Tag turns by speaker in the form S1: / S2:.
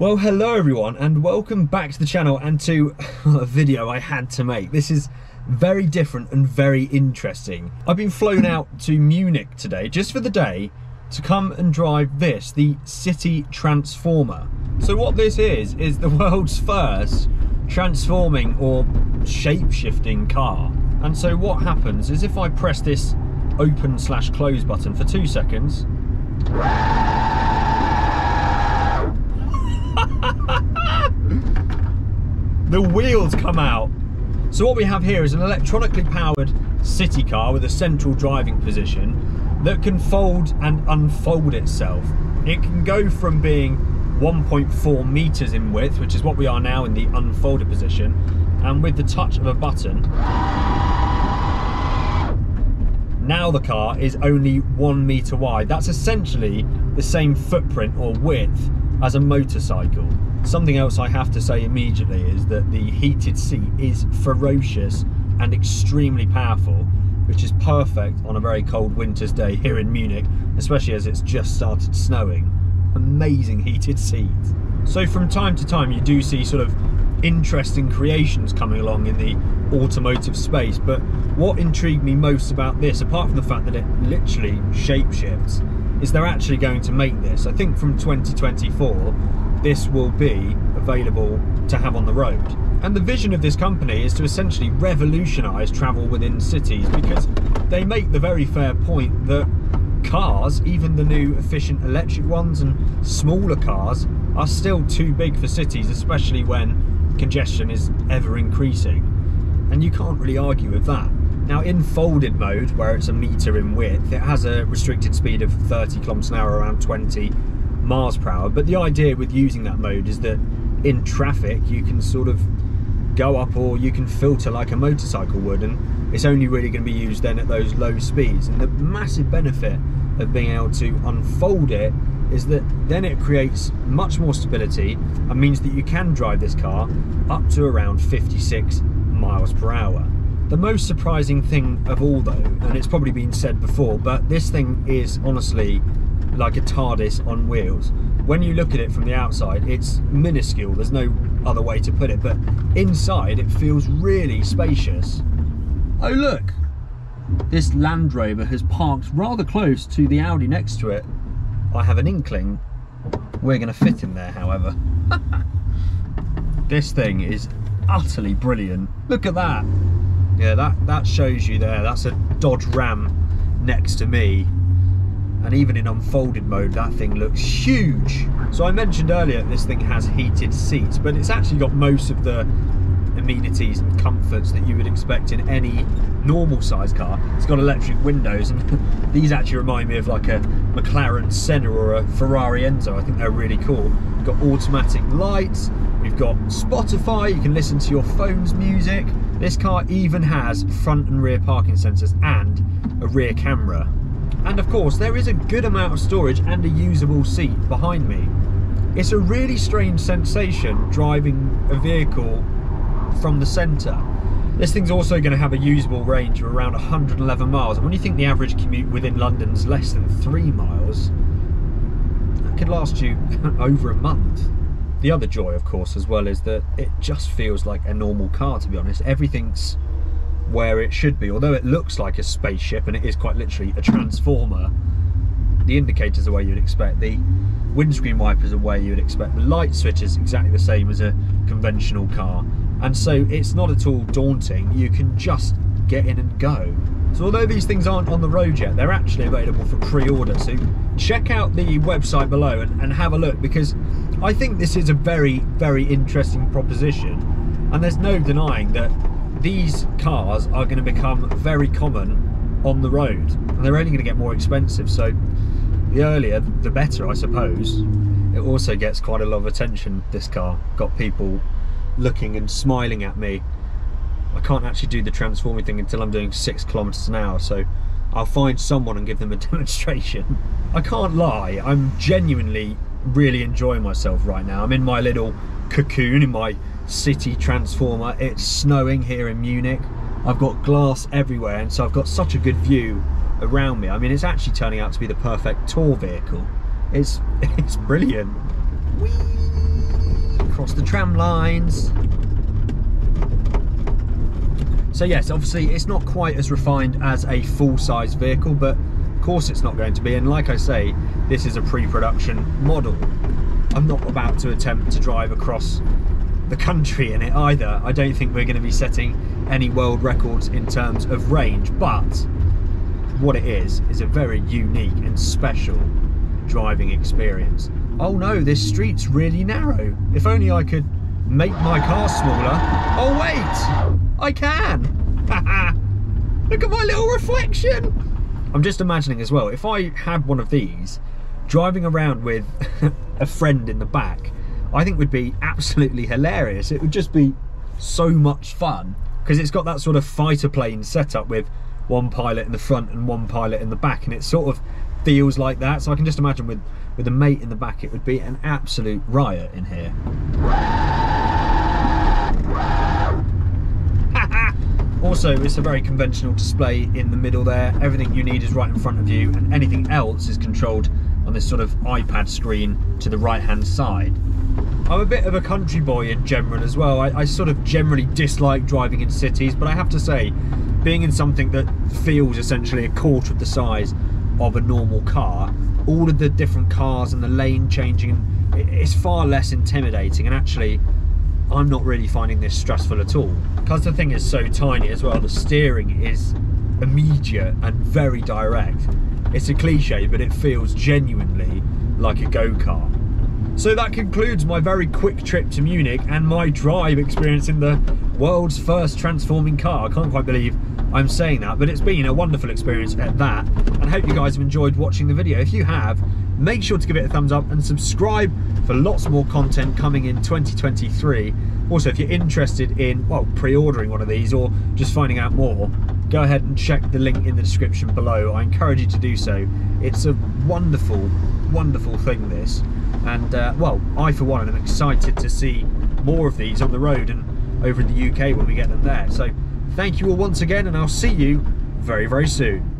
S1: Well, hello everyone, and welcome back to the channel and to a video I had to make. This is very different and very interesting. I've been flown out to Munich today, just for the day, to come and drive this, the City Transformer. So what this is, is the world's first transforming or shape-shifting car. And so what happens is if I press this open slash close button for two seconds, the wheels come out. So what we have here is an electronically powered city car with a central driving position that can fold and unfold itself. It can go from being 1.4 meters in width, which is what we are now in the unfolded position, and with the touch of a button, now the car is only one meter wide. That's essentially the same footprint or width as a motorcycle. Something else I have to say immediately is that the heated seat is ferocious and extremely powerful, which is perfect on a very cold winter's day here in Munich, especially as it's just started snowing. Amazing heated seat. So from time to time you do see sort of interesting creations coming along in the automotive space, but what intrigued me most about this, apart from the fact that it literally shapeshifts, is they're actually going to make this. I think from 2024 this will be available to have on the road. And the vision of this company is to essentially revolutionise travel within cities because they make the very fair point that cars, even the new efficient electric ones and smaller cars, are still too big for cities, especially when congestion is ever increasing. And you can't really argue with that. Now in folded mode, where it's a metre in width, it has a restricted speed of 30 kilometers an hour, around 20 miles per hour. But the idea with using that mode is that in traffic you can sort of go up or you can filter like a motorcycle would and it's only really going to be used then at those low speeds and the massive benefit of being able to unfold it is that then it creates much more stability and means that you can drive this car up to around 56 miles per hour. The most surprising thing of all though, and it's probably been said before, but this thing is honestly like a TARDIS on wheels. When you look at it from the outside, it's minuscule, there's no other way to put it, but inside it feels really spacious. Oh look, this Land Rover has parked rather close to the Audi next to it. I have an inkling we're going to fit in there, however. this thing is utterly brilliant. Look at that. Yeah, that, that shows you there. That's a Dodge Ram next to me. And even in unfolded mode that thing looks huge. So I mentioned earlier this thing has heated seats but it's actually got most of the amenities and comforts that you would expect in any normal size car. It's got electric windows and these actually remind me of like a McLaren Senna or a Ferrari Enzo. I think they're really cool. We've got automatic lights we've got Spotify you can listen to your phone's music this car even has front and rear parking sensors and a rear camera and of course, there is a good amount of storage and a usable seat behind me. It's a really strange sensation driving a vehicle from the centre. This thing's also going to have a usable range of around 111 miles. And when you think the average commute within London's less than three miles, that could last you over a month. The other joy, of course, as well, is that it just feels like a normal car, to be honest. Everything's where it should be. Although it looks like a spaceship and it is quite literally a transformer, the indicators are where you'd expect, the windscreen wipers are where you would expect, the light switch is exactly the same as a conventional car. And so it's not at all daunting, you can just get in and go. So although these things aren't on the road yet, they're actually available for pre-order. So check out the website below and, and have a look because I think this is a very, very interesting proposition. And there's no denying that these cars are going to become very common on the road and they're only going to get more expensive so the earlier the better I suppose. It also gets quite a lot of attention this car. Got people looking and smiling at me. I can't actually do the transforming thing until I'm doing six kilometers an hour so I'll find someone and give them a demonstration. I can't lie I'm genuinely really enjoying myself right now I'm in my little cocoon in my city transformer. It's snowing here in Munich. I've got glass everywhere and so I've got such a good view around me. I mean, it's actually turning out to be the perfect tour vehicle. It's, it's brilliant. Whee! across the tram lines. So yes, obviously it's not quite as refined as a full-size vehicle, but of course it's not going to be. And like I say, this is a pre-production model. I'm not about to attempt to drive across the country in it either. I don't think we're going to be setting any world records in terms of range, but what it is is a very unique and special driving experience. Oh no, this street's really narrow. If only I could make my car smaller. Oh wait, I can. Look at my little reflection. I'm just imagining as well, if I had one of these, driving around with a friend in the back, I think would be absolutely hilarious. It would just be so much fun because it's got that sort of fighter plane setup with one pilot in the front and one pilot in the back and it sort of feels like that so I can just imagine with with a mate in the back it would be an absolute riot in here also it's a very conventional display in the middle there. Everything you need is right in front of you and anything else is controlled on this sort of iPad screen to the right hand side. I'm a bit of a country boy in general as well. I, I sort of generally dislike driving in cities but I have to say being in something that feels essentially a quarter of the size of a normal car, all of the different cars and the lane changing, it's far less intimidating. And actually I'm not really finding this stressful at all. Because the thing is so tiny as well, the steering is immediate and very direct. It's a cliche, but it feels genuinely like a go-kart. So that concludes my very quick trip to Munich and my drive experience in the world's first transforming car. I can't quite believe I'm saying that, but it's been a wonderful experience at that. And I hope you guys have enjoyed watching the video. If you have, make sure to give it a thumbs up and subscribe for lots more content coming in 2023. Also, if you're interested in, well, pre-ordering one of these or just finding out more, go ahead and check the link in the description below. I encourage you to do so. It's a wonderful, wonderful thing, this. And, uh, well, I, for one, am excited to see more of these on the road and over in the UK when we get them there. So thank you all once again, and I'll see you very, very soon.